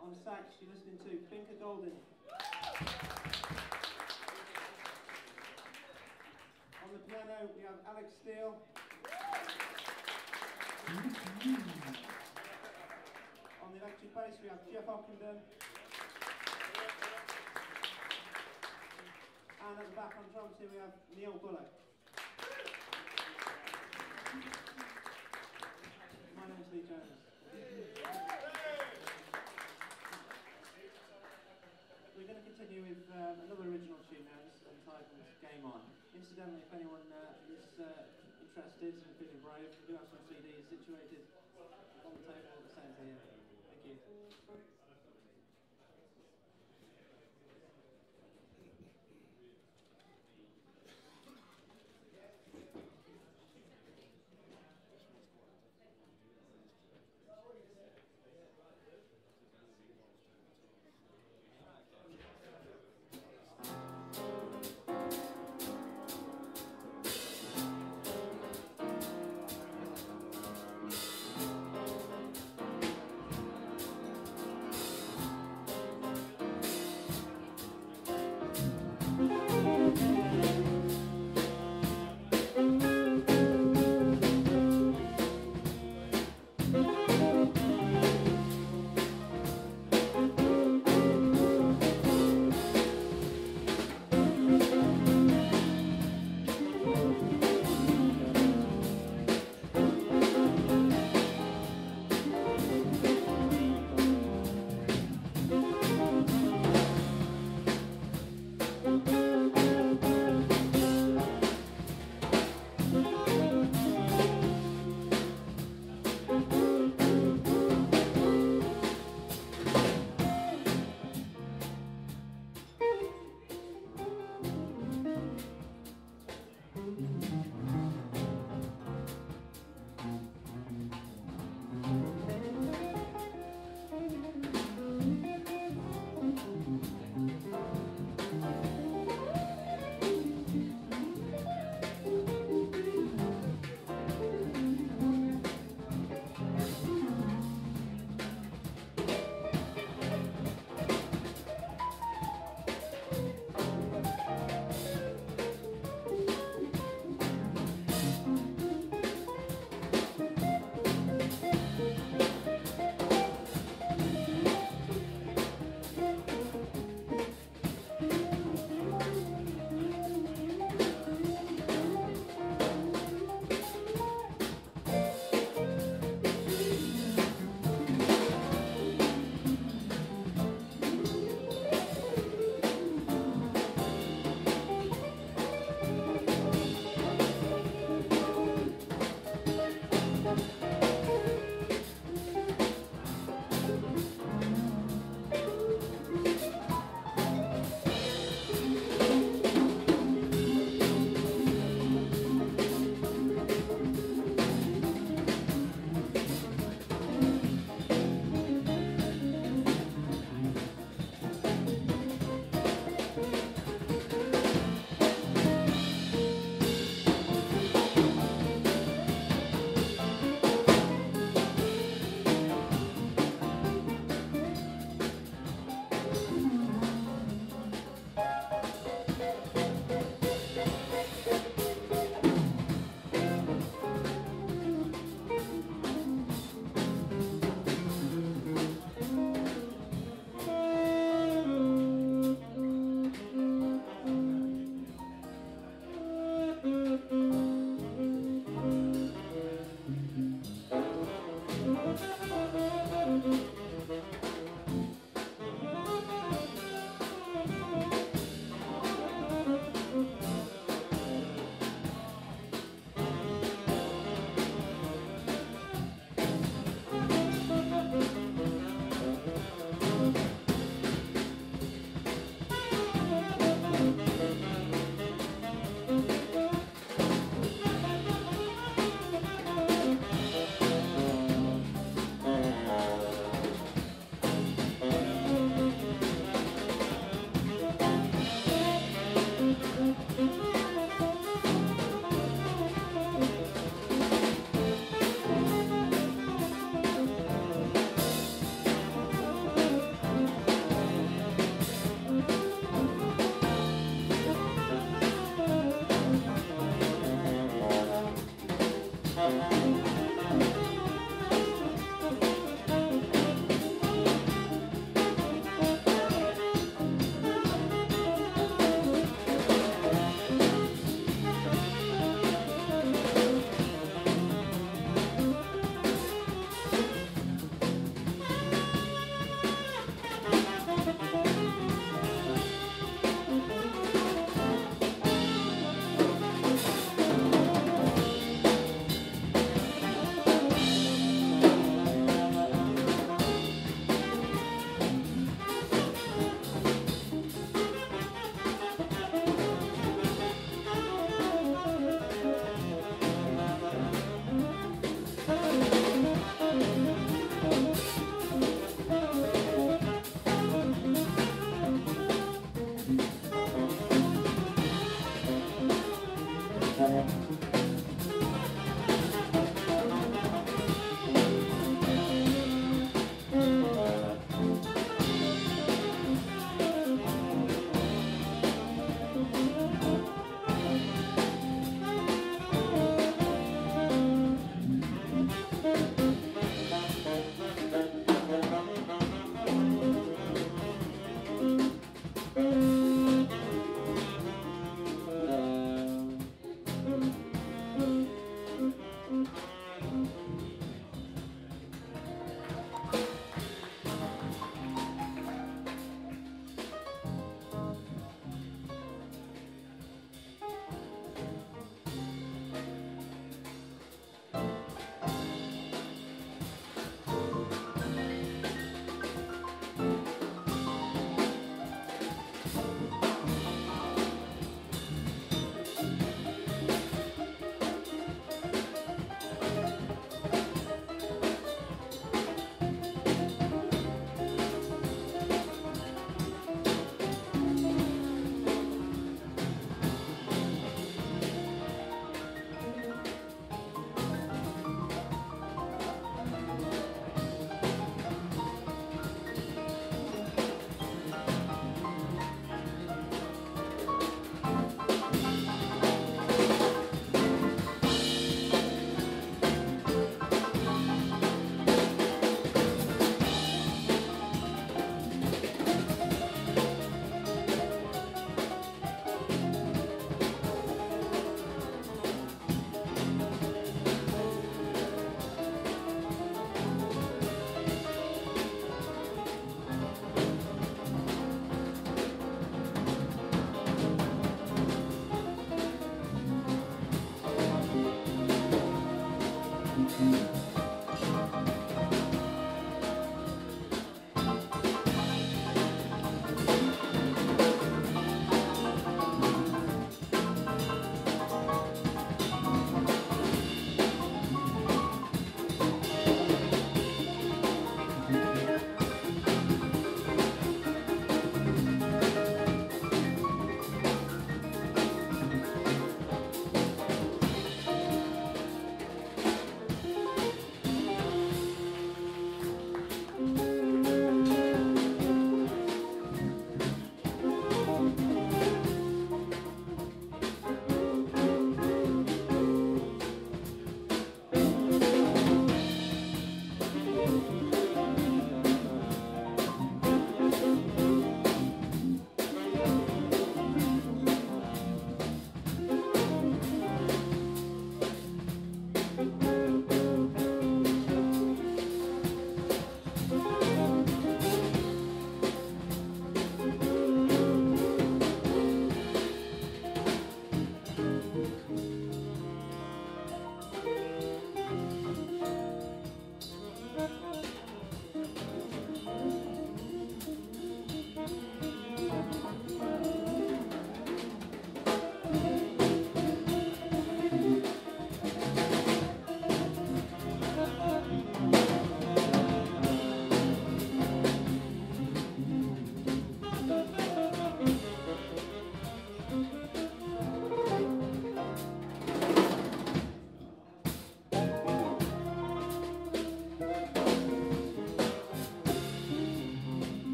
On sax, you're listening to Binker Golding. On the piano, we have Alex Steele. On the electric bass, we have Geoff Ockenden. And at the back on drums here, we have Neil Bullock. My name is Lee Jones. Continue with um, another original tune now, entitled Game On. Incidentally, if anyone uh, is uh, interested in feeling brave, we do have some CDs